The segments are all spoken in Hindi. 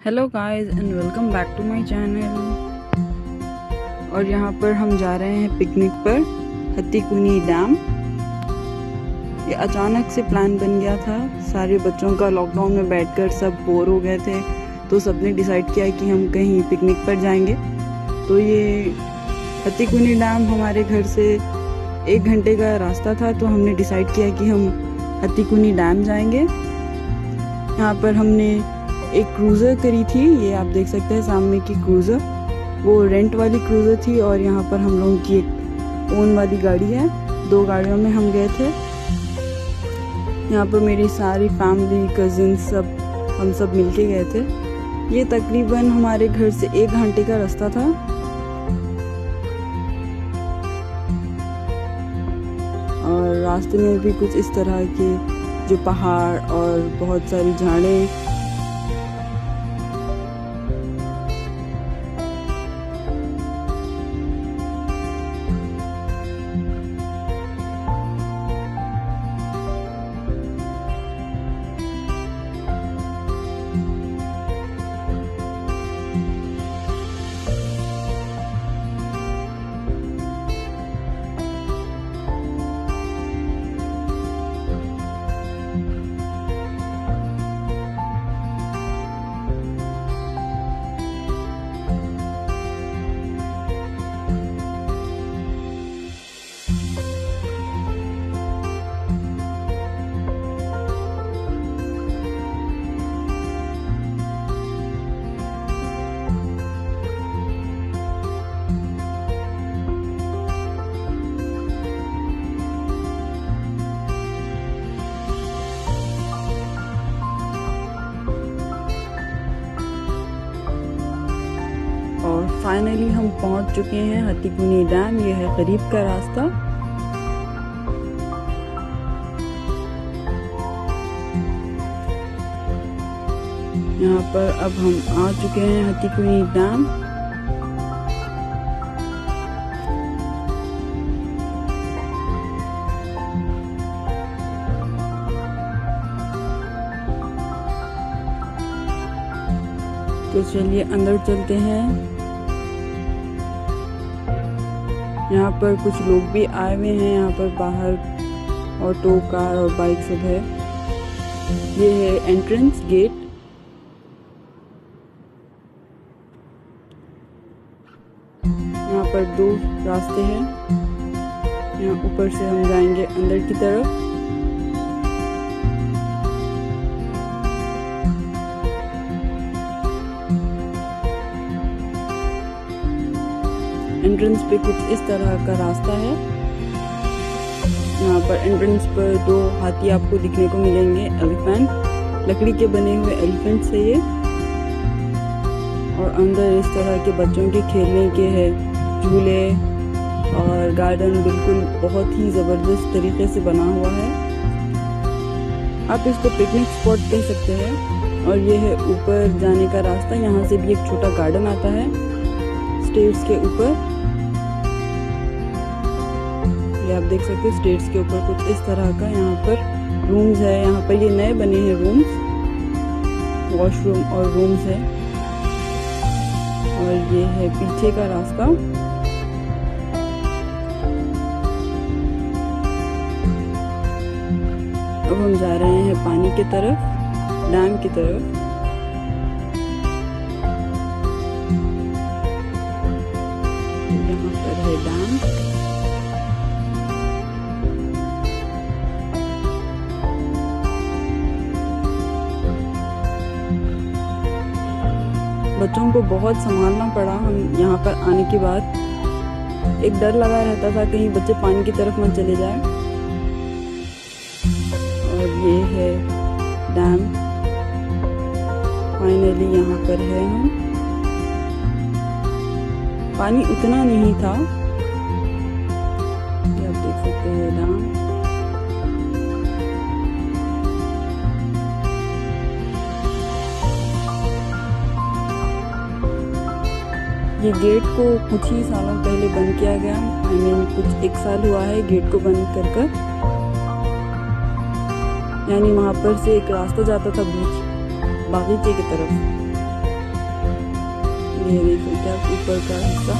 Hello guys and welcome back to my channel और यहाँ पर हम जा रहे हैं पिकनिक पर हत्तीकुनी डैम ये अचानक से प्लान बन गया था। सारे बच्चों का लॉकडाउन में बैठकर सब बोर हो गए थे। तो सबने डिसाइड किया कि हम कहीं पिकनिक पर जाएँगे। तो ये हत्तीकुनी डैम हमारे घर से एक घंटे का रास्ता था। तो हमने डिसाइड किया कि हम हत्तीकुनी डैम जाएँगे। यहाँ पर हमने एक क्रूज़र करी थी, ये आप देख सकते हैं सामने की क्रूज़र वो रेंट वाली क्रूज़र थी और यहाँ पर हम लोगों की एक ओन वाली गाड़ी है। दो गाड़ियों में हम गए थे। यहाँ पर मेरी सारी फैमिली कजिन सब, हम सब मिलके गए थे। ये तकरीबन हमारे घर से एक घंटे का रास्ता था। और रास्ते में भी कुछ इस तरह के जो पहाड़ और बहुत सारी झाड़ें और फाइनली हम पहुँच चुके हैं हत्तीकुनी डैम। ये है करीब का रास्ता। यहाँ पर अब हम आ चुके हैं हत्तीकुनी डैम। तो चलिए अंदर चलते हैं। यहाँ पर कुछ लोग भी आए हुए हैं। यहाँ पर बाहर ऑटो, कार और बाइक सब है। ये है एंट्रेंस गेट। यहाँ पर दो रास्ते हैं। यहाँ ऊपर से हम जाएँगे अंदर की तरफ़। एंट्रेंस पे कुछ इस तरह का रास्ता है। यहाँ पर एंट्रेंस पर दो हाथी आपको दिखने को मिलेंगे एलिफेंट लकड़ी के बने हुए एलिफेंट से ये। और अंदर इस तरह के बच्चों के खेलने के है, झूले। और गार्डन बिल्कुल बहुत ही ज़बरदस्त तरीके से बना हुआ है। आप इसको पिकनिक स्पॉट कह सकते हैं। और ये है ऊपर जाने का रास्ता, यहाँ से भी एक छोटा गार्डन आता है। स्टेट्स के ऊपर। ये आप देख सकते हैं स्टेट्स के ऊपर कुछ इस तरह का यहाँ पर रूम्स है। यहाँ पर ये नए बने हैं रूम्स वॉशरूम और रूम्स है। और ये है पीछे का रास्ता। अब हम जा रहे हैं पानी की तरफ़ डैम की तरफ़। यहाँ पर है डैम बच्चों को बहुत संभालना पड़ा हम यहाँ पर आने के बाद। एक डर लगा रहता था कहीं बच्चे पानी की तरफ़ मत चले जाए। और ये है डैम। फाइनली यहाँ पर है हम। पानी उतना नहीं था। आप देख सकते हैं डैम। ये गेट को कुछ ही सालों पहले बंद किया गया। आई मीन कुछ एक साल हुआ है गेट को बंद कर कर। यानी वहाँ पर से एक रास्ता जाता था बीच, बागीचे की तरफ़। ये देख हैं ऊपर का हिस्सा।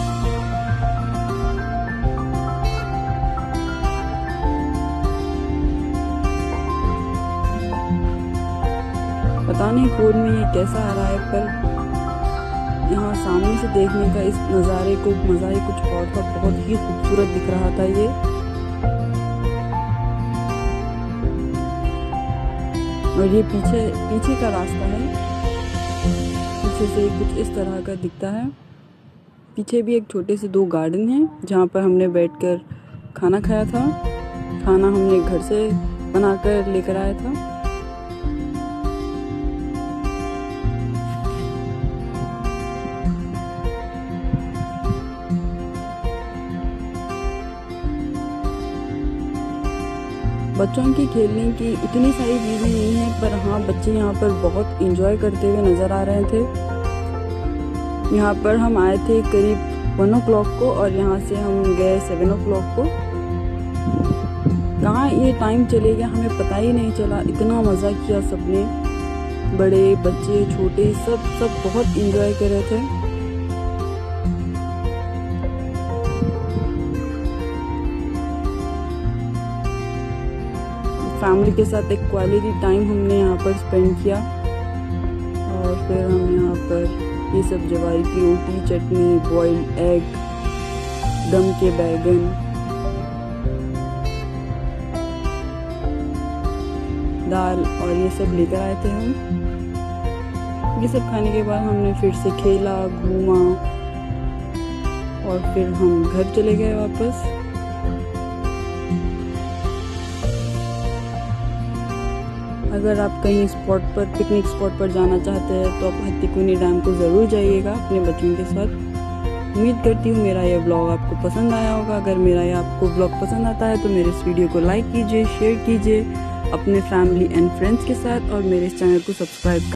पता नहीं फ़ोन में ये कैसा आ रहा है, पर यहाँ सामने से देखने का इस नज़ारे को मज़ा ही कुछ और था, बहुत ही खूबसूरत दिख रहा था ये। और ये पीछे पीछे का रास्ता है। पीछे से कुछ इस तरह का दिखता है। पीछे भी एक छोटे से दो गार्डन हैं, जहाँ पर हमने बैठकर खाना खाया था। खाना हमने घर से बनाकर लेकर आया था। बच्चों की खेलने की इतनी सारी चीज़ें नहीं हैं, पर हाँ बच्चे यहाँ पर बहुत इंजॉय करते हुए नज़र आ रहे थे। यहाँ पर हम आए थे करीब वन ओ को और यहाँ से हम गए सेवन ओ क्लॉक को। कहाँ ये टाइम चले गया हमें पता ही नहीं चला। इतना मज़ा किया सबने। बड़े, बच्चे, छोटे, सब सब बहुत इंजॉय कर रहे थे। फैमिली के साथ एक क्वालिटी टाइम हमने यहाँ पर स्पेंड किया। और फिर हम यहाँ पर ये सब जवाई की रोटी, चटनी बॉइल्ड एग दम के बैगन। दाल और ये सब लेकर आए थे हम। ये सब खाने के बाद हमने फिर से खेला, घूमा। और फिर हम घर चले गए वापस। अगर आप कहीं स्पॉट पर पिकनिक स्पॉट पर जाना चाहते हैं तो आप हत्तीकुनी डैम को ज़रूर जाइएगा अपने बच्चों के साथ। उम्मीद करती हूँ मेरा यह ब्लॉग आपको पसंद आया होगा। अगर मेरा यह आपको ब्लॉग पसंद आता है तो मेरे इस वीडियो को लाइक कीजिए शेयर कीजिए अपने फैमिली एंड फ्रेंड्स के साथ और मेरे इस चैनल को सब्सक्राइब